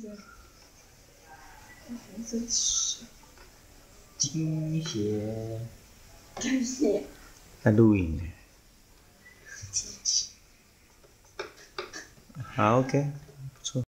个红色纸。金鞋。金鞋。在录影。呢。好，OK。